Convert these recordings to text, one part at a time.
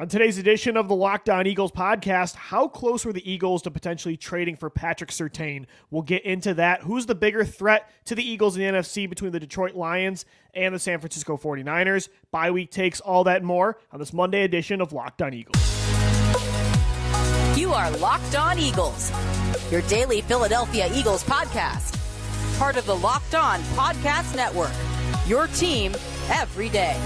On today's edition of the Locked On Eagles podcast, how close were the Eagles to potentially trading for Patrick Surtain? We'll get into that. Who's the bigger threat to the Eagles in the NFC between the Detroit Lions and the San Francisco 49ers? Bye week takes all that more on this Monday edition of Locked On Eagles. You are Locked On Eagles, your daily Philadelphia Eagles podcast. Part of the Locked On Podcast Network, your team every day.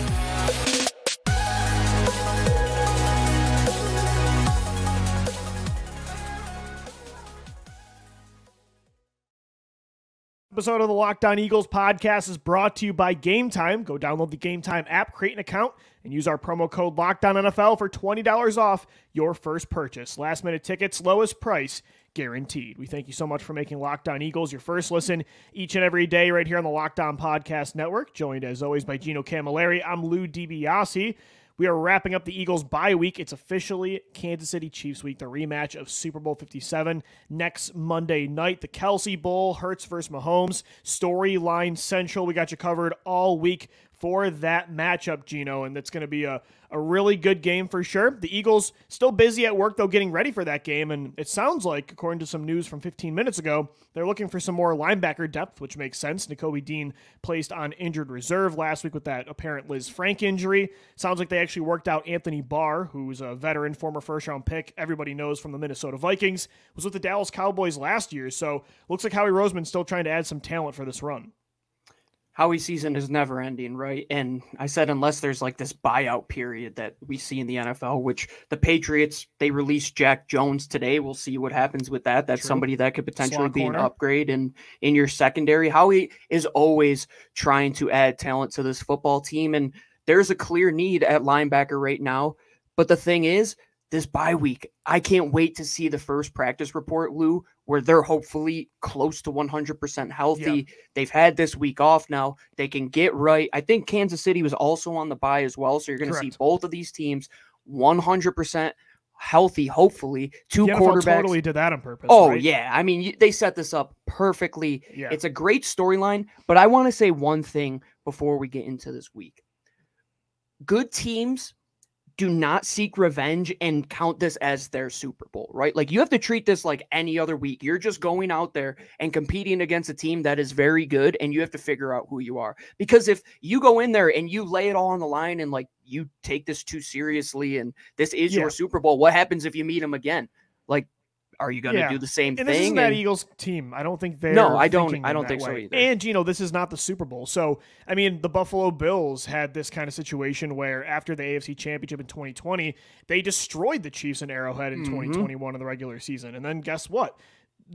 Episode of the Locked On Eagles podcast is brought to you by Game Time. Go download the Game Time app, create an account, and use our promo code Locked On NFL for $20 off your first purchase. Last minute tickets, lowest price guaranteed. We thank you so much for making Locked On Eagles your first listen each and every day right here on the Locked On Podcast Network. Joined as always by Gino Camilleri. I'm Lou DiBiase. We are wrapping up the Eagles bye week. It's officially Kansas City Chiefs week, the rematch of Super Bowl 57 next Monday night. The Kelce Bowl, Hurts versus Mahomes, storyline central. We got you covered all week for that matchup, Gino, and that's going to be a, a really good game for sure. The Eagles still busy at work, though, getting ready for that game, and it sounds like, according to some news from 15 minutes ago, they're looking for some more linebacker depth, which makes sense. Nakobe Dean placed on injured reserve last week with that apparent Liz Lisfranc injury. Sounds like they actually worked out Anthony Barr, who's a veteran, former first-round pick, everybody knows from the Minnesota Vikings, was with the Dallas Cowboys last year, so looks like Howie Roseman's still trying to add some talent for this run. Howie season is never ending, right? And I said unless there's like this buyout period that we see in the NFL, which the Patriots they released Jack Jones today. We'll see what happens with that. That's True. somebody that could potentially Slot be corner. an upgrade in in your secondary. Howie is always trying to add talent to this football team, and there's a clear need at linebacker right now. But the thing is, this bye week. I can't wait to see the first practice report, Lou, where they're hopefully close to 100% healthy. Yeah. They've had this week off now. They can get right. I think Kansas City was also on the bye as well. So you're going to see both of these teams 100% healthy, hopefully. Two the quarterbacks. totally did that on purpose. Oh, right? yeah. I mean, they set this up perfectly. Yeah. It's a great storyline. But I want to say one thing before we get into this week. Good teams do not seek revenge and count this as their Super Bowl, right? Like you have to treat this like any other week. You're just going out there and competing against a team that is very good and you have to figure out who you are. Because if you go in there and you lay it all on the line and like you take this too seriously and this is yeah. your Super Bowl, what happens if you meet them again? Like are you going to yeah. do the same and thing? This is that Eagles team. I don't think they're. No, I don't. I don't think way. so either. And you know, this is not the Super Bowl. So I mean, the Buffalo Bills had this kind of situation where after the AFC Championship in 2020, they destroyed the Chiefs in Arrowhead in mm-hmm. 2021 in the regular season. And then guess what?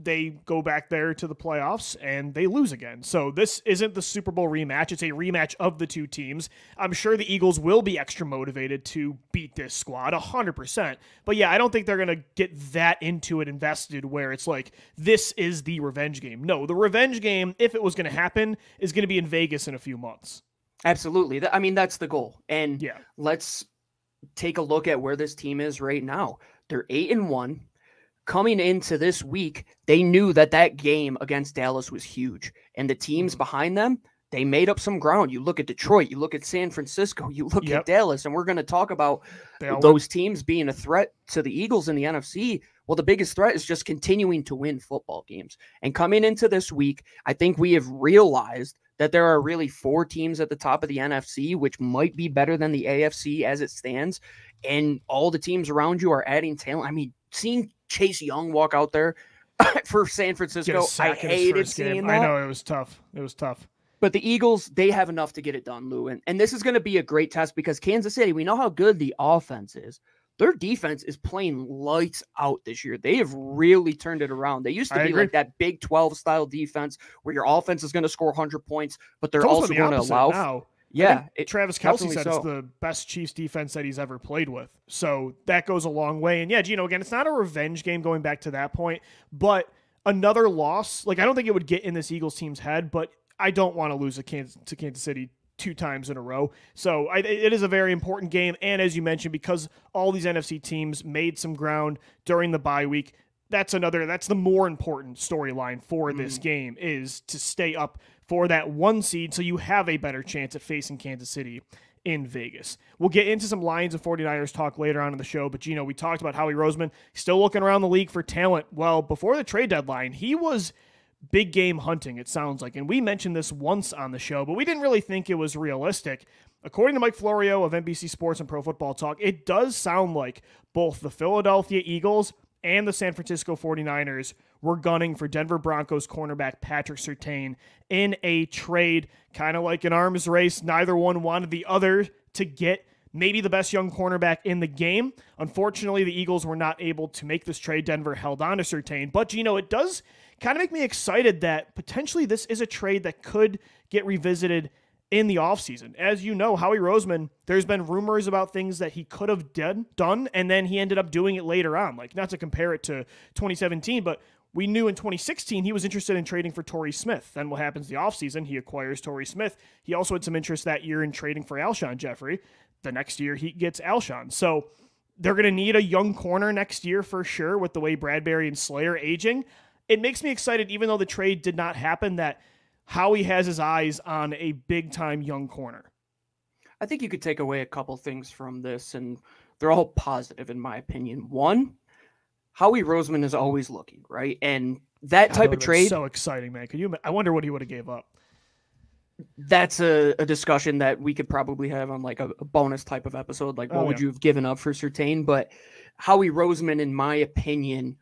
They go back there to the playoffs and they lose again. So this isn't the Super Bowl rematch. It's a rematch of the two teams. I'm sure the Eagles will be extra motivated to beat this squad 100%. But yeah, I don't think they're going to get that into it invested where it's like this is the revenge game. No, the revenge game if it was going to happen is going to be in Vegas in a few months. Absolutely. I mean that's the goal. And yeah. let's take a look at where this team is right now. They're 8 and 1 coming into this week, they knew that that game against Dallas was huge. And the teams mm-hmm. behind them, they made up some ground. You look at Detroit, you look at San Francisco, you look yep. at Dallas, and we're going to talk about those teams being a threat to the Eagles in the NFC. Well, the biggest threat is just continuing to win football games. And coming into this week, I think we have realized that there are really four teams at the top of the NFC, which might be better than the AFC as it stands. And all the teams around you are adding talent. I mean, seeing Chase Young walk out there for San Francisco. I hated seeing game. that. I know it was tough. It was tough. But the Eagles, they have enough to get it done, Lou. And, and this is going to be a great test because Kansas City, we know how good the offense is. Their defense is playing lights out this year. They have really turned it around. They used to I be agree. like that Big 12 style defense where your offense is going to score 100 points, but they're also going to allow. Now. Yeah, it, Travis Kelce said so. it's the best Chiefs defense that he's ever played with. So that goes a long way. And yeah, Gino, again, it's not a revenge game going back to that point, but another loss. Like I don't think it would get in this Eagles team's head, but I don't want to lose a Kansas, to Kansas City two times in a row. So I, it is a very important game. And as you mentioned, because all these NFC teams made some ground during the bye week, that's another that's the more important storyline for this mm. game is to stay up for that one seed so you have a better chance at facing Kansas City in Vegas. We'll get into some Lions and 49ers talk later on in the show, but you know, we talked about Howie Roseman still looking around the league for talent. Well, before the trade deadline, he was big game hunting, it sounds like. And we mentioned this once on the show, but we didn't really think it was realistic. According to Mike Florio of NBC Sports and Pro Football Talk, it does sound like both the Philadelphia Eagles and the San Francisco 49ers were gunning for Denver Broncos cornerback Patrick Surtain in a trade, kind of like an arms race. Neither one wanted the other to get maybe the best young cornerback in the game. Unfortunately, the Eagles were not able to make this trade. Denver held on to Surtain. But, you know, it does kind of make me excited that potentially this is a trade that could get revisited in the offseason. As you know, Howie Roseman, there's been rumors about things that he could have done, done, and then he ended up doing it later on. Like, not to compare it to 2017, but we knew in 2016 he was interested in trading for Torrey Smith. Then what happens the offseason? He acquires Torrey Smith. He also had some interest that year in trading for Alshon Jeffery. The next year he gets Alshon. So they're going to need a young corner next year for sure with the way Bradberry and Slayer aging. It makes me excited, even though the trade did not happen, that – Howie has his eyes on a big time young corner. I think you could take away a couple things from this, and they're all positive in my opinion. One, Howie Roseman is always looking right, and that type of trade so exciting, man. Could you? I wonder what he would have gave up. That's a, a discussion that we could probably have on like a, a bonus type of episode. Like, oh, what oh, would yeah. you have given up for Surtain? But Howie Roseman, in my opinion,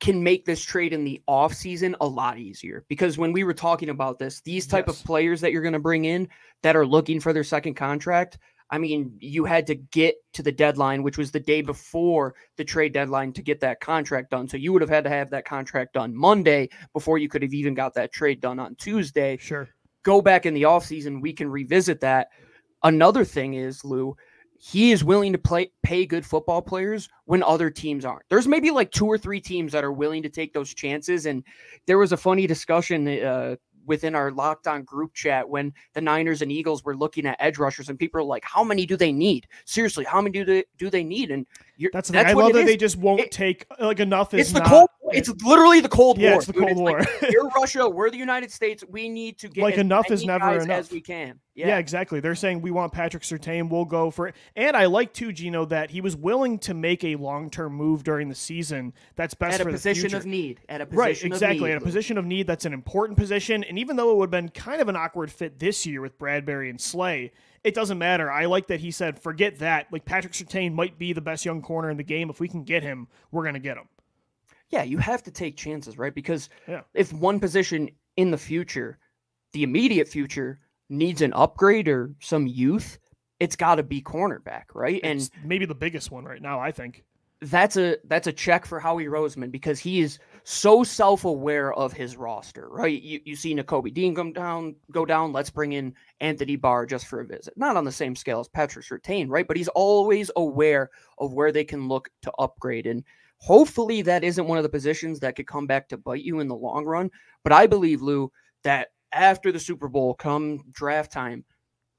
can make this trade in the offseason a lot easier. Because when we were talking about this these type yes. of players that you're going to bring in that are looking for their second contract i mean you had to get to the deadline which was the day before the trade deadline to get that contract done. So you would have had to have that contract done monday before you could have even got that trade done on tuesday. Sure. Go back in the offseason we can revisit that. Another thing is lou he is willing to play pay good football players when other teams aren't. There's maybe like two or three teams that are willing to take those chances. And there was a funny discussion uh, within our locked on group chat when the Niners and Eagles were looking at edge rushers, and people are like, "How many do they need? Seriously, how many do they do they need?" And that's the that's. I love that is. they just won't it, take like enough. Is it's the not, cold. It's literally the Cold yeah, War. it's the Cold War. Like, you're Russia. We're the United States. We need to get like enough is never enough as we can. Yeah. yeah. exactly. They're saying we want Patrick Surtain. We'll go for it. And I like too, Gino, that he was willing to make a long term move during the season. That's best at for a position of need. At a position of need. right, exactly. At a position of need, that's an important position. And even though it would have been kind of an awkward fit this year with Bradberry and Slay, it doesn't matter. I like that he said, forget that. Like Patrick Surtain might be the best young corner in the game. If we can get him, we're going to get him. Yeah, you have to take chances, right? Because yeah. if one position in the future, the immediate future, needs an upgrade or some youth, it's got to be cornerback, right? It's and maybe the biggest one right now, I think that's a that's a check for Howie Roseman because he is so self-aware of his roster, right? You you see Nakobe Dean come down, go down. Let's bring in Anthony Barr just for a visit. Not on the same scale as Patrick Surtain, right? But he's always aware of where they can look to upgrade, and hopefully that isn't one of the positions that could come back to bite you in the long run. But I believe Lou that after the Super Bowl, come draft time,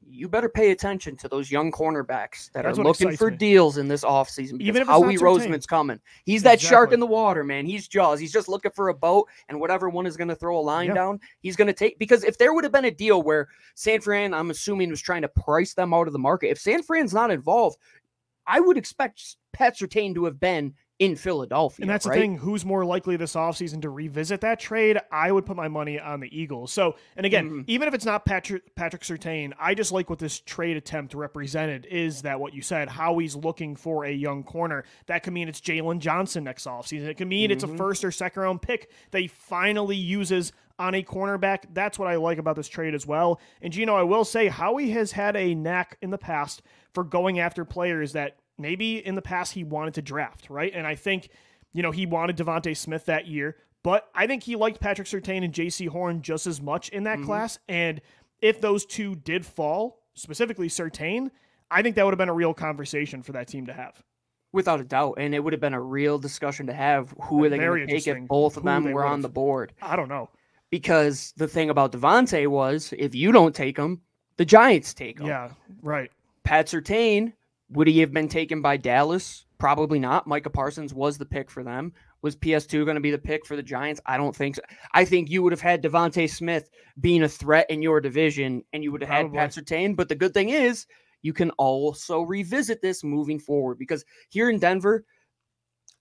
you better pay attention to those young cornerbacks that That's are looking for me. deals in this offseason because Even if Howie Roseman's coming. He's that exactly. shark in the water, man. He's Jaws. He's just looking for a boat, and whatever one is going to throw a line down, he's going to take. Because if there would have been a deal where San Fran, I'm assuming, was trying to price them out of the market, if San Fran's not involved, I would expect Pat Surtain to have been in Philadelphia. And that's right? the thing. Who's more likely this offseason to revisit that trade? I would put my money on the Eagles. So, and again, mm-hmm. even if it's not Patrick Patrick Surtain, I just like what this trade attempt represented is that what you said, Howie's looking for a young corner. That could mean it's Jalen Johnson next offseason. It could mean mm-hmm. it's a mm-hmm. first or second round pick that he finally uses on a cornerback. That's what I like about this trade as well. And Gino, I will say Howie has had a knack in the past for going after players that maybe in the past he wanted to draft, right? And I think, you know, he wanted DeVonta Smith that year, but I think he liked Patrick Surtain and Jaycee Horn just as much in that mm-hmm. class. And if those two did fall, specifically Surtain, I think that would have been a real conversation for that team to have. Without a doubt. And it would have been a real discussion to have. Who are they going to take if both of them were on the board? I don't know. Because the thing about DeVonta was if you don't take him, the Giants take him. Yeah, right. Pat Surtain would he have been taken by Dallas? Probably not. Micah Parsons was the pick for them. Was PS2 going to be the pick for the Giants? I don't think so. I think you would have had DeVonta Smith being a threat in your division and you would have Probably. had Pat Surtain. But the good thing is, you can also revisit this moving forward because here in Denver,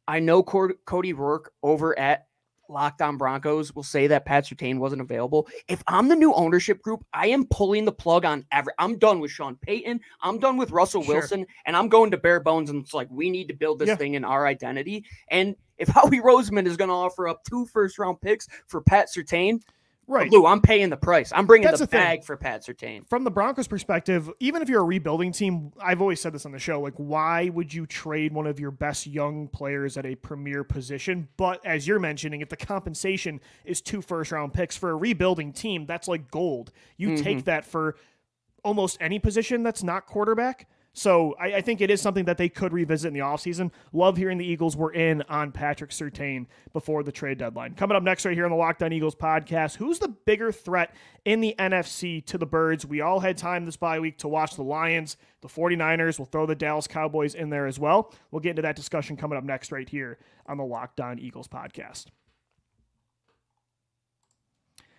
I know Cody Roark over at Locked On Broncos will say that Pat Surtain wasn't available. If I'm the new ownership group, I am pulling the plug on every. I'm done with Sean Payton. I'm done with Russell sure. Wilson, and I'm going to bare bones. And it's like we need to build this yeah. thing in our identity. And if Howie Roseman is going to offer up two first round picks for Pat Surtain, Right. Lou, I'm paying the price. I'm bringing That's the, the bag for Pat Surtain. From the Broncos perspective, even if you're a rebuilding team, I've always said this on the show, like why would you trade one of your best young players at a premier position? But as you're mentioning, if the compensation is two first round picks for a rebuilding team, that's like gold. You mm-hmm. take that for almost any position that's not quarterback. So I, I, think it is something that they could revisit in the offseason. Love hearing the Eagles were in on Patrick Surtain before the trade deadline. Coming up next, right here on the Locked On Eagles podcast, who's the bigger threat in the NFC to the Birds? We all had time this bye week to watch the Lions, the 49ers. We'll throw the Dallas Cowboys in there as well. We'll get into that discussion coming up next, right here on the Locked On Eagles podcast.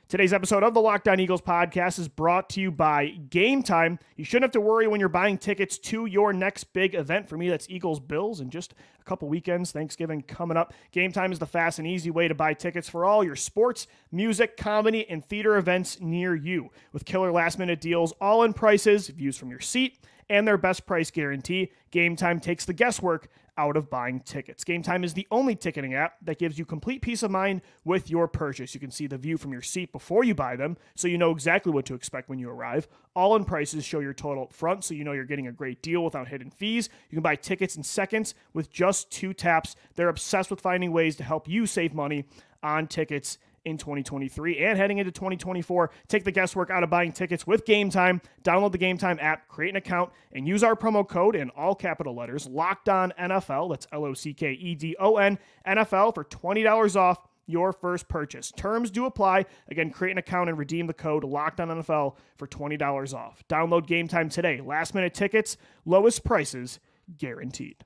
Today's episode of the Locked On Eagles podcast is brought to you by Game Time. You shouldn't have to worry when you're buying tickets to your next big event. For me, that's Eagles Bills in just a couple weekends, Thanksgiving coming up. Game Time is the fast and easy way to buy tickets for all your sports, music, comedy, and theater events near you. With killer last minute deals, all in prices, views from your seat, and their best price guarantee, Game Time takes the guesswork out of buying tickets. Game Time is the only ticketing app that gives you complete peace of mind with your purchase. You can see the view from your seat before you buy them, so you know exactly what to expect when you arrive. All in prices show your total up front, so you know you're getting a great deal without hidden fees. You can buy tickets in seconds with just two taps. They're obsessed with finding ways to help you save money on tickets in 2023 and heading into 2024. Take the guesswork out of buying tickets with Game Time. Download the Game Time app, create an account, and use our promo code in all capital letters Locked On NFL. That's L O C K E D O N NFL for $20 off your first purchase. Terms do apply. Again, create an account and redeem the code Locked On NFL for $20 off. Download Game Time today. Last minute tickets, lowest prices guaranteed.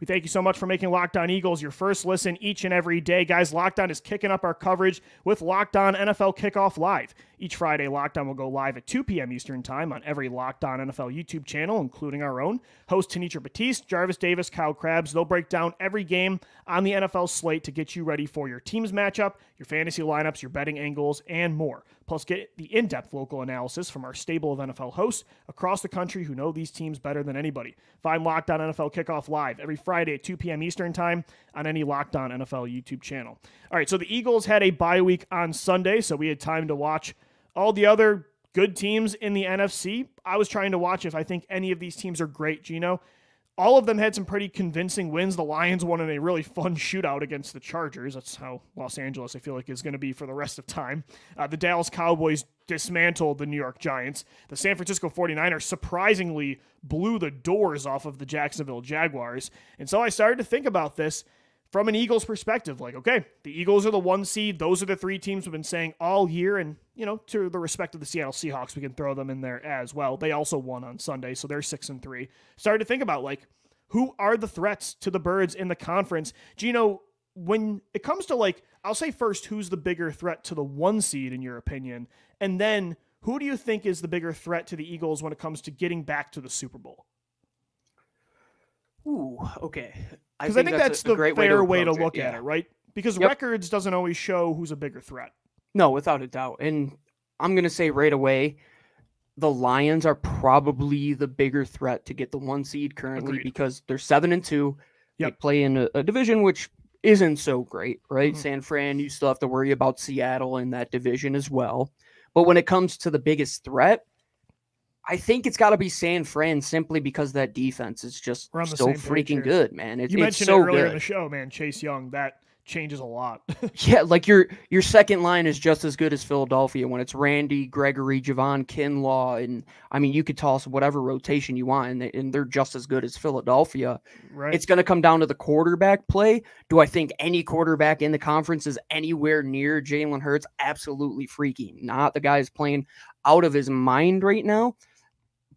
We thank you so much for making Locked On Eagles your first listen each and every day. Guys, Locked On is kicking up our coverage with Locked On NFL Kickoff Live. Each Friday, Locked On will go live at 2 p.m. Eastern Time on every Locked On NFL YouTube channel, including our own. Host Tanisha Batiste, Jarvis Davis, Kyle Krabs, they'll break down every game on the NFL slate to get you ready for your team's matchup, your fantasy lineups, your betting angles, and more. Plus, get the in depth local analysis from our stable of NFL hosts across the country who know these teams better than anybody. Find Locked On NFL Kickoff Live every Friday at 2 p.m. Eastern Time on any Locked On NFL YouTube channel. All right, so the Eagles had a bye week on Sunday, so we had time to watch all the other good teams in the NFC, I was trying to watch if I think any of these teams are great, Gino. All of them had some pretty convincing wins. The Lions won in a really fun shootout against the Chargers. That's how Los Angeles, I feel like, is going to be for the rest of time. Uh, the Dallas Cowboys dismantled the New York Giants. The San Francisco 49ers surprisingly blew the doors off of the Jacksonville Jaguars. And so I started to think about this from an Eagles perspective, like, okay, the Eagles are the one seed. Those are the three teams we've been saying all year. And, you know, to the respect of the Seattle Seahawks, we can throw them in there as well. They also won on Sunday, so they're six and three. Started to think about, like, who are the threats to the Birds in the conference? Gino, when it comes to, like, I'll say first, who's the bigger threat to the one seed, in your opinion? And then who do you think is the bigger threat to the Eagles when it comes to getting back to the Super Bowl? Ooh, okay. Because I, I, think that's, that's a, the a fair way to, way to look it, yeah. at it, right? Because yep. records doesn't always show who's a bigger threat. No, without a doubt. And I'm going to say right away, the Lions are probably the bigger threat to get the one seed currently Agreed. because they're seven and two. Yep. They play in a, a division which isn't so great, right? Mm-hmm. San Fran, you still have to worry about Seattle in that division as well. But when it comes to the biggest threat, I think it's got to be San Fran simply because that defense is just so freaking good, man. It, you mentioned so it earlier good. in the show, man. Chase Young, that changes a lot. yeah, like your your second line is just as good as Philadelphia when it's Randy, Gregory, Javon Kinlaw, and I mean you could toss whatever rotation you want, and, they, and they're just as good as Philadelphia. Right. It's going to come down to the quarterback play. Do I think any quarterback in the conference is anywhere near Jalen Hurts? Absolutely freaking not. The guy is playing out of his mind right now.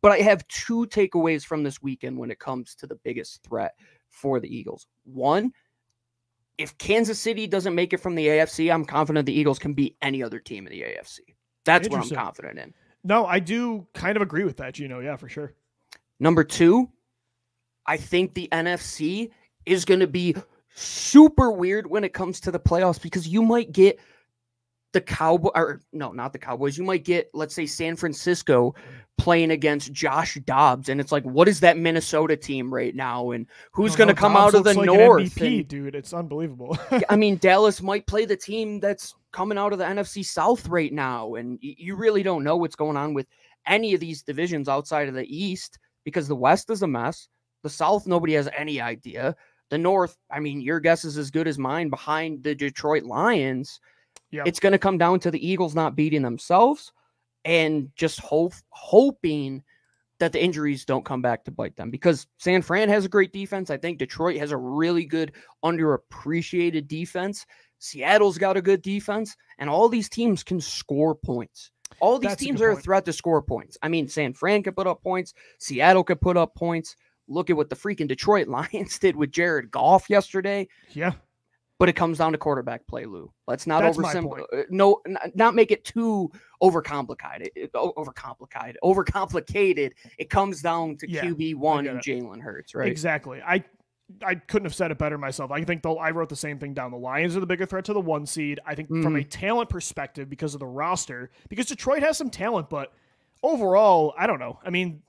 But I have two takeaways from this weekend when it comes to the biggest threat for the Eagles. One, if Kansas City doesn't make it from the AFC, I'm confident the Eagles can beat any other team in the AFC. That's what I'm confident in. No, I do kind of agree with that, you know, Yeah, for sure. Number two, I think the NFC is going to be super weird when it comes to the playoffs because you might get the Cowboy or no, not the Cowboys. You might get, let's say, San Francisco playing against Josh Dobbs, and it's like, what is that Minnesota team right now, and who's going to come Dobbs out of the like north? MVP, and, dude, it's unbelievable. I mean, Dallas might play the team that's coming out of the NFC South right now, and you really don't know what's going on with any of these divisions outside of the East because the West is a mess. The South, nobody has any idea. The North, I mean, your guess is as good as mine behind the Detroit Lions. Yep. It's going to come down to the Eagles not beating themselves and just hope, hoping that the injuries don't come back to bite them because San Fran has a great defense. I think Detroit has a really good underappreciated defense. Seattle's got a good defense, and all these teams can score points. All these That's teams a are a threat to score points. I mean, San Fran could put up points, Seattle could put up points. Look at what the freaking Detroit Lions did with Jared Goff yesterday. Yeah. But it comes down to quarterback play, Lou. Let's not oversimplify. Uh, no, not make it too overcomplicated. Overcomplicated. Overcomplicated. It comes down to yeah, QB one and Jalen Hurts, right? Exactly. I I couldn't have said it better myself. I think the, I wrote the same thing down. The Lions are the bigger threat to the one seed. I think mm. from a mm. talent perspective, because of the roster, because Detroit has some talent, but overall, I don't know. I mean,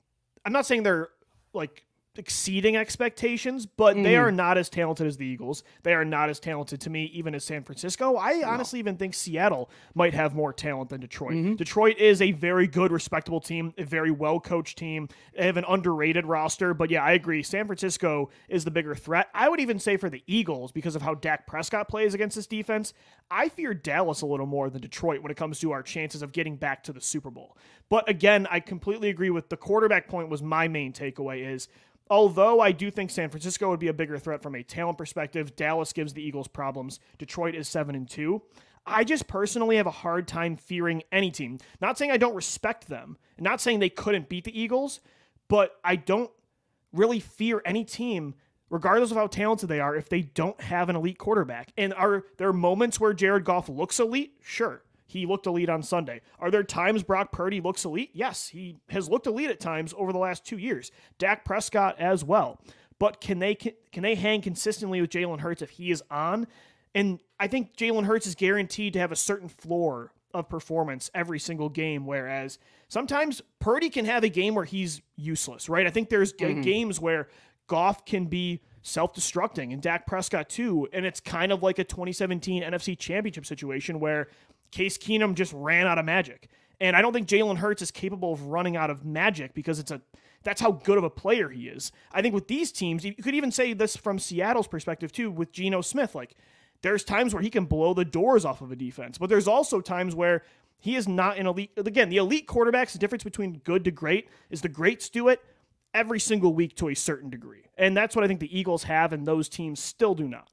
I'm not saying they're like exceeding expectations, but mm. they are not as talented as the Eagles. They are not as talented to me, even as San Francisco. I no. honestly even think Seattle might have more talent than Detroit. Mm-hmm. Detroit is a very good, respectable team, a very well coached team. They have an underrated roster, but yeah, I agree. San Francisco is the bigger threat. I would even say for the Eagles, because of how Dak Prescott plays against this defense, I fear Dallas a little more than Detroit when it comes to our chances of getting back to the Super Bowl. But again, I completely agree with the quarterback point was my main takeaway is Although I do think San Francisco would be a bigger threat from a talent perspective, Dallas gives the Eagles problems. Detroit is 7 and 2. I just personally have a hard time fearing any team. Not saying I don't respect them, not saying they couldn't beat the Eagles, but I don't really fear any team regardless of how talented they are if they don't have an elite quarterback. And are there moments where Jared Goff looks elite? Sure. He looked elite on Sunday. Are there times Brock Purdy looks elite? Yes, he has looked elite at times over the last two years. Dak Prescott as well. But can they can they hang consistently with Jalen Hurts if he is on? And I think Jalen Hurts is guaranteed to have a certain floor of performance every single game, whereas sometimes Purdy can have a game where he's useless, right? I think there's mm-hmm. games where Goff can be self-destructing and Dak Prescott too, and it's kind of like a 2017 NFC Championship situation where Case Keenum just ran out of magic. And I don't think Jalen Hurts is capable of running out of magic because it's a that's how good of a player he is. I think with these teams, you could even say this from Seattle's perspective too, with Geno Smith. Like there's times where he can blow the doors off of a defense, but there's also times where he is not an elite. Again, the elite quarterbacks, the difference between good to great is the greats do it every single week to a certain degree. And that's what I think the Eagles have, and those teams still do not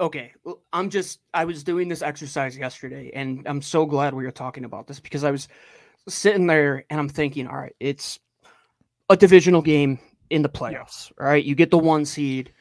okay i'm just i was doing this exercise yesterday and i'm so glad we were talking about this because i was sitting there and i'm thinking all right it's a divisional game in the playoffs yeah. right you get the one seed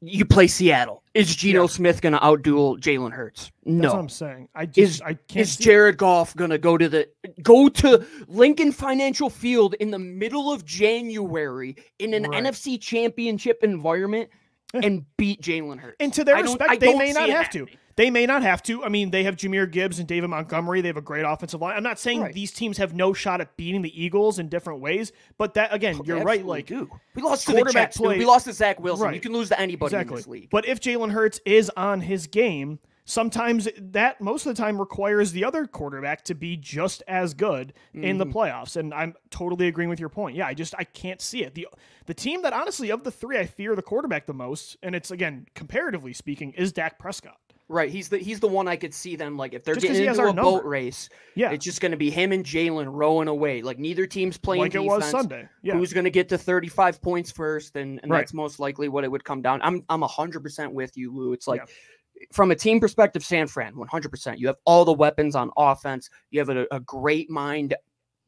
you play seattle is Geno yeah. smith going to outduel jalen hurts no That's what i'm saying i just is, i can't is jared goff going to go to the go to lincoln financial field in the middle of january in an right. nfc championship environment and beat Jalen Hurts. And to their respect, they may not have to. They may not have to. I mean, they have Jahmyr Gibbs and David Montgomery. They have a great offensive line. I'm not saying right. these teams have no shot at beating the Eagles in different ways, but that again, you're right. Like, do. we lost to the Jets. Play, we lost to Zach Wilson. Right. You can lose to anybody exactly. in this league. But if Jalen Hurts is on his game, sometimes that most of the time requires the other quarterback to be just as good mm-hmm. in the mm-hmm. playoffs. And I'm totally agreeing with your point. Yeah, I just I can't see it. The the team that honestly of the three I fear the quarterback the most, and it's again comparatively speaking, is Dak Prescott. Right, he's the he's the one I could see them like if they're just getting into a boat race. Yeah, it's just going to be him and Jalen rowing away. Like neither team's playing like defense. it was Sunday. Yeah. Who's going to get to thirty five points first, and, and right. that's most likely what it would come down. I'm I'm hundred percent with you, Lou. It's like. Yeah from a team perspective, San Fran, 100%. You have all the weapons on offense. You have a, a great mind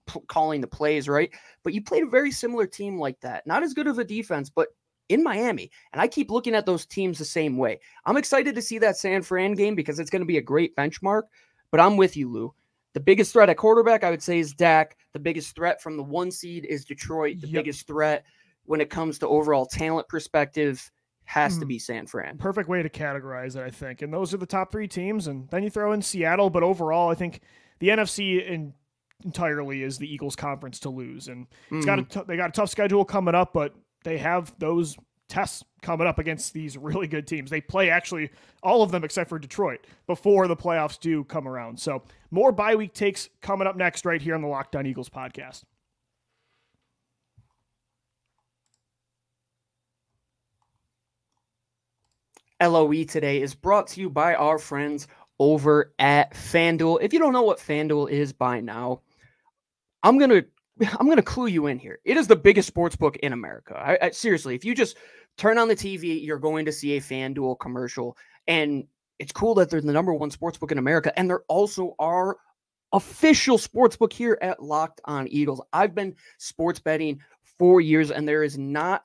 p- calling the plays, right? But you played a very similar team like that. Not as good of a defense, but in Miami. And I keep looking at those teams the same way. I'm excited to see that San Fran game because it's going to be a great benchmark. But I'm with you, Lou. The biggest threat at quarterback, I would say, is Dak. The biggest threat from the one seed is Detroit. The yep. biggest threat when it comes to overall talent perspective has mm. to hmm. be San Fran. Perfect way to categorize it, I think. And those are the top three teams. And then you throw in Seattle. But overall, I think the NFC in, entirely is the Eagles conference to lose. And it's mm. got a hmm. they got a tough schedule coming up, but they have those tests coming up against these really good teams. They play actually all of them except for Detroit before the playoffs do come around. So more bye week takes coming up next right here on the Locked On Eagles podcast. LOE today is brought to you by our friends over at FanDuel. If you don't know what FanDuel is by now, I'm gonna I'm gonna clue you in here. It is the biggest sports book in America. I, I, seriously, if you just turn on the TV, you're going to see a FanDuel commercial. And it's cool that they're the number one sports book in America. And they're also our official sports book here at Locked On Eagles. I've been sports betting for years, and there is not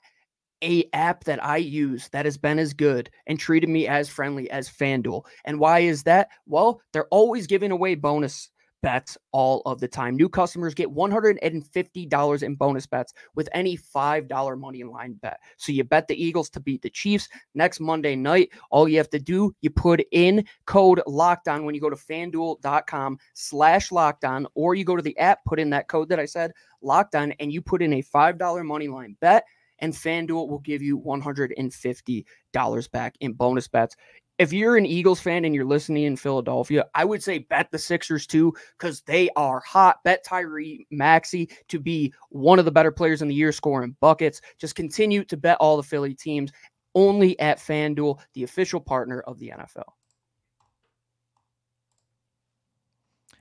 a app that I use that has been as good and treated me as friendly as FanDuel. And why is that? Well, they're always giving away bonus bets all of the time. New customers get $150 in bonus bets with any $5 money line bet. So you bet the Eagles to beat the Chiefs next Monday night. All you have to do, you put in code lockdown when you go to fanduel.com slash lockdown, or you go to the app, put in that code that I said, lockdown, and you put in a $5 money line bet and FanDuel will give you $150 back in bonus bets if you're an Eagles fan and you're listening in Philadelphia, I would say bet the Sixers too because they are hot. Bet Tyrese Maxey to be one of the better players in the year, scoring buckets. Just continue to bet all the Philly teams only at FanDuel, the official partner of the NFL.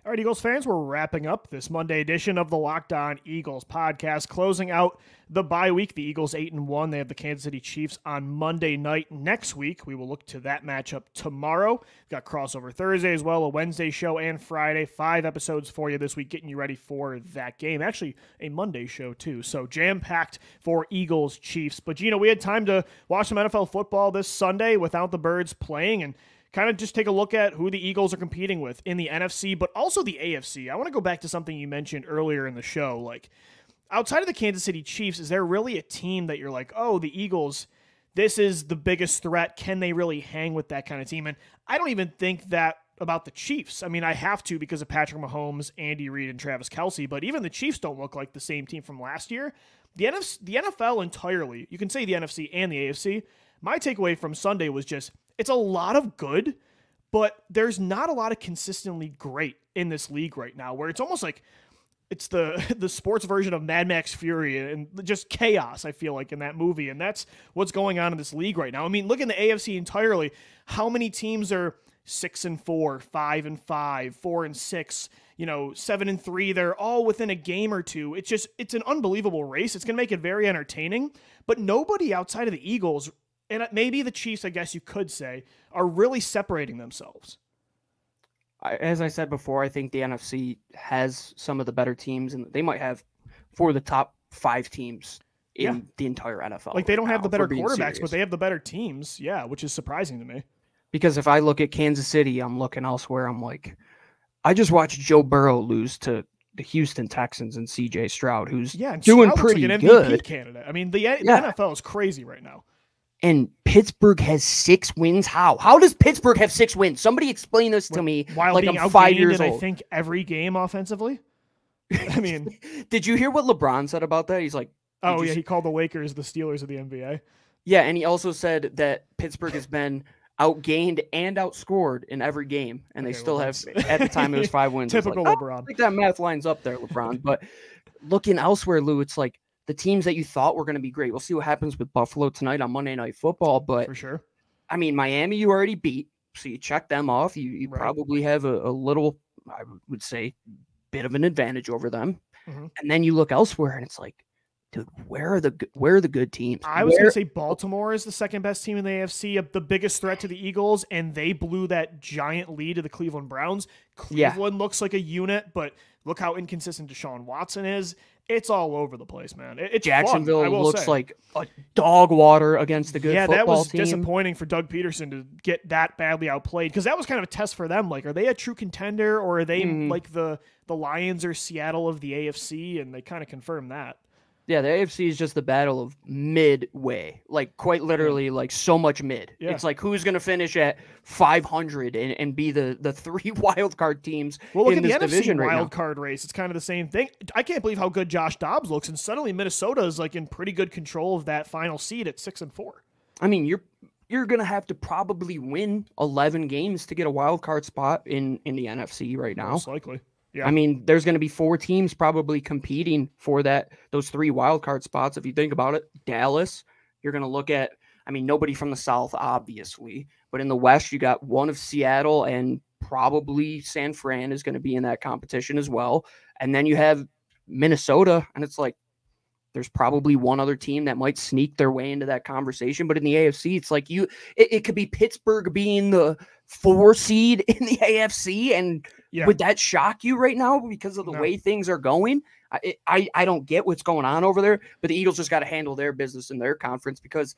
All right, Eagles fans, we're wrapping up this Monday edition of the Locked On Eagles podcast, closing out the bye week. The Eagles eight and one. They have the Kansas City Chiefs on Monday night next week. We will look to that matchup tomorrow. We've got crossover Thursday as well, a Wednesday show and Friday. Five episodes for you this week, getting you ready for that game. Actually, a Monday show too. So jam packed for Eagles Chiefs. But know, we had time to watch some NFL football this Sunday without the Birds playing and kind of just take a look at who the Eagles are competing with in the NFC, but also the AFC. I want to go back to something you mentioned earlier in the show. Like, outside of the Kansas City Chiefs, is there really a team that you're like, oh, the Eagles, this is the biggest threat? Can they really hang with that kind of team? And I don't even think that about the Chiefs. I mean, I have to because of Patrick Mahomes, Andy Reid, and Travis Kelce, but even the Chiefs don't look like the same team from last year. The, NFC, the NFL entirely, you can say the NFC and the AFC. My takeaway from Sunday was just it's a lot of good, but there's not a lot of consistently great in this league right now where it's almost like it's the the sports version of Mad Max Fury and just chaos. I feel like in that movie, and that's what's going on in this league right now. I mean, look in the AFC entirely. How many teams are six and four, five and five, four and six? You know, seven and three. They're all within a game or two. It's just it's an unbelievable race. It's going to make it very entertaining. But nobody outside of the Eagles and maybe the Chiefs, I guess you could say, are really separating themselves. As I said before, I think the NFC has some of the better teams, and they might have four of the top five teams in yeah. the entire NFL. Like they don't have the better quarterbacks, serious. but they have the better teams. Yeah, which is surprising to me. Because if I look at Kansas City, I'm looking elsewhere. I'm like, I just watched Joe Burrow lose to the Houston Texans and CJ Stroud, who's yeah, doing Stroud pretty like good. Candidate. I mean, the, the yeah. NFL is crazy right now and Pittsburgh has six wins. How? How does Pittsburgh have six wins? Somebody explain this to me. While like I'm five years old. I think every game offensively. I mean, did you hear what LeBron said about that? He's like, oh yeah, see- he called the Lakers the Steelers of the NBA. Yeah, and he also said that Pittsburgh has been outgained and outscored in every game, and okay, they still well, have. At the time, it was five wins. Typical like, oh, LeBron. Oh, I think that math lines up there, LeBron. but looking elsewhere, Lou, it's like the teams that you thought were going to be great. We'll see what happens with Buffalo tonight on Monday Night Football. But for sure, I mean, Miami you already beat, so you check them off. You, you right. probably have a, a, little, I would say, bit of an advantage over them. Mm-hmm. And then you look elsewhere, and it's like, dude, where are the where are the good teams? I was going to say Baltimore is the second best team in the AFC, the biggest threat to the Eagles, and they blew that giant lead to the Cleveland Browns. Cleveland yeah. looks like a unit, but look how inconsistent Deshaun Watson is. It's all over the place, man. it's Jacksonville fun, looks say. like a dog water against the good yeah. that was team. disappointing for Doug Pederson to get that badly outplayed because that was kind of a test for them. Like, are they a true contender or are they mm. like the the Lions or Seattle of the AFC? And they kind of confirmed that. Yeah, the AFC is just the battle of midway, like quite literally, like so much mid. Yeah. It's like who's going to finish at 500 and, and be the the three wild card teams well, look in at this the NFC division right wild now. card race. It's kind of the same thing. I can't believe how good Josh Dobbs looks, and suddenly Minnesota is like in pretty good control of that final seed at six and four. I mean, you're you're going to have to probably win 11 games to get a wild card spot in in the NFC right now. Most likely. Yeah. I mean, there's going to be four teams probably competing for that those three wild card spots. If you think about it, Dallas, you're going to look at. I mean, nobody from the South, obviously, but in the West, you got one of Seattle and probably San Fran is going to be in that competition as well. And then you have Minnesota, and it's like there's probably one other team that might sneak their way into that conversation. But in the AFC, it's like you, it, it could be Pittsburgh being the four seed in the AFC, and yeah. would that shock you right now because of the no. way things are going? I, I I don't get what's going on over there, but the Eagles just got to handle their business in their conference because,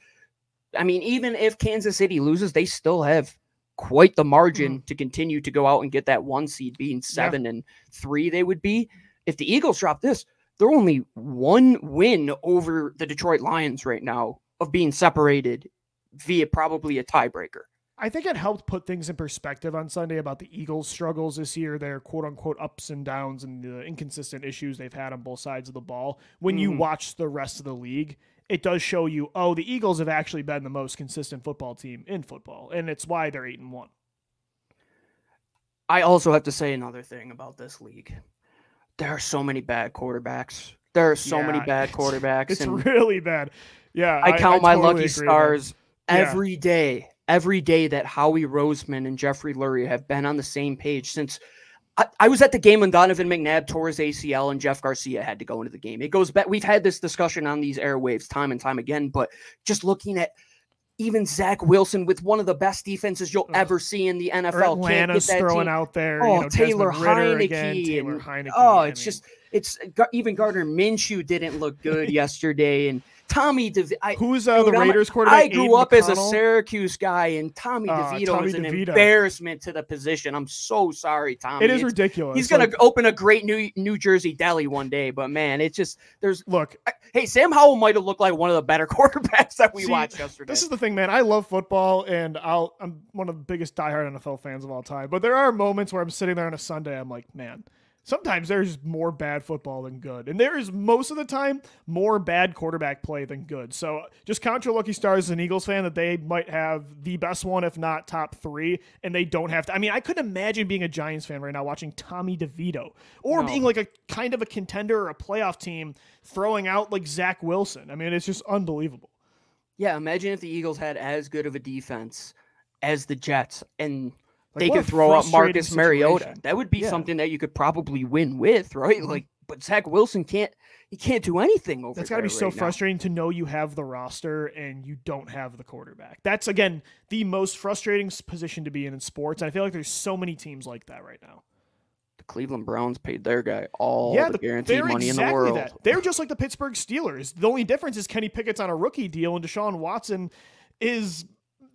I mean, even if Kansas City loses, they still have quite the margin mm. to continue to go out and get that one seed, being seven yeah. and three. They would be if the Eagles drop this they're only one win over the Detroit Lions right now of being separated via probably a tiebreaker. I think it helped put things in perspective on Sunday about the Eagles' struggles this year, their quote unquote ups and downs and the inconsistent issues they've had on both sides of the ball. When mm. you watch the rest of the league, it does show you, oh, the Eagles have actually been the most consistent football team in football, and it's why they're eight and one. I also have to say another thing about this league there are so many bad quarterbacks. There are so yeah, many bad quarterbacks. It's, really bad. Yeah. I, count I my totally lucky stars every yeah. day. Every day that Howie Roseman and Jeffrey Lurie have been on the same page since I, I, was at the game when Donovan McNabb tore his ACL and Jeff Garcia had to go into the game. It goes back. We've had this discussion on these airwaves time and time again, but just looking at even Zach Wilson with one of the best defenses you'll mm. ever see in the NFL. Atlanta's throwing team. out there. Oh, you know, Taylor Heinicke. Again, Taylor and, Oh, it's I mean. just it's even Gardner Minshew didn't look good yesterday, and Tommy DeVito. Who's uh, dude, the Raiders quarterback? I grew up as a Syracuse guy, and Tommy uh, DeVito Tommy is an DeVito. embarrassment to the position. I'm so sorry, Tommy. It is it's, ridiculous. He's gonna open a great New New Jersey deli one day, but man, it's just there's look. Hey, Sam Howell might have looked like one of the better quarterbacks that we see, watched yesterday. This is the thing, man. I love football, and I'll I'm one of the biggest diehard NFL fans of all time. But there are moments where I'm sitting there on a Sunday, I'm like, man sometimes there's more bad football than good. And there is most of the time more bad quarterback play than good. So just count your lucky stars as an Eagles fan that they might have the best one, if not top three, and they don't have to. I mean, I couldn't imagine being a Giants fan right now watching Tommy DeVito or no. being like a kind of a contender or a playoff team throwing out like Zach Wilson. I mean, it's just unbelievable. Yeah, imagine if the Eagles had as good of a defense as the Jets and like, they could throw up Marcus situation. Mariota. That would be yeah. something that you could probably win with, right? Mm-hmm. Like, but Zach Wilson can't. He can't do anything over. That's got to be right so now. frustrating to know you have the roster and you don't have the quarterback. That's again the most frustrating position to be in in sports. And I feel like there's so many teams like that right now. The Cleveland Browns paid their guy all yeah, the guaranteed money exactly in the world. That. They're just like the Pittsburgh Steelers. The only difference is Kenny Pickett's on a rookie deal and Deshaun Watson is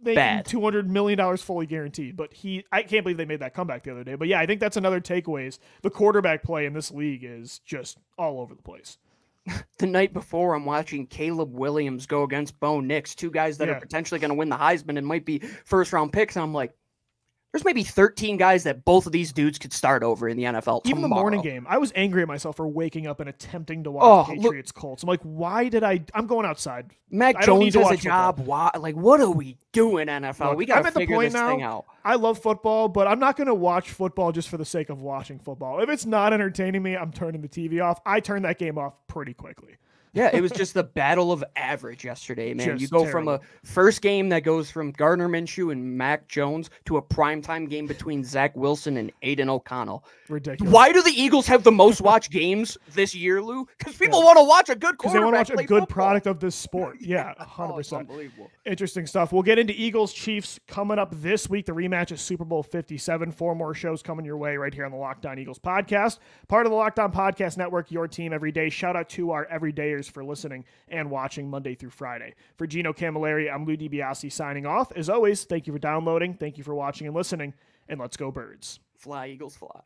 making two hundred million dollars fully guaranteed. But he, I can't believe they made that comeback the other day. But yeah, I think that's another takeaway. Is the quarterback play in this league is just all over the place. the night before, I'm watching Caleb Williams go against Bo Nix, two guys that yeah. are potentially going to win the Heisman and might be first round picks. And I'm like, there's maybe 13 guys that both of these dudes could start over in the NFL. Even the morning game, I was angry at myself for waking up and attempting to watch oh, Patriots look, Colts. I'm like, why did I? I'm going outside. Mac Jones has a job. Why? Like, what are we doing, NFL? Look, we got to figure this now, thing out. I love football, but I'm not going to watch football just for the sake of watching football. If it's not entertaining me, I'm turning the TV off. I turn that game off pretty quickly. Yeah, it was just the battle of average yesterday, man. Just you go terrible. from a first game that goes from Gardner Minshew and Mac Jones to a primetime game between Zach Wilson and Aidan O'Connell. Ridiculous. Why do the Eagles have the most watched games this year, Lou? Because people yeah. want to watch a good quarterback. They want to watch a good football. product of this sport. Yeah, 100%. oh, unbelievable. Interesting stuff. We'll get into Eagles Chiefs coming up this week, the rematch of Super Bowl 57. Four more shows coming your way right here on the Locked On Eagles podcast. Part of the Locked On Podcast Network, your team every day. Shout out to our everydayers for listening and watching Monday through Friday. For Gino Camilleri, I'm Lou DiBiase signing off. As always, thank you for downloading, thank you for watching and listening, and let's go, birds. Fly, Eagles, fly.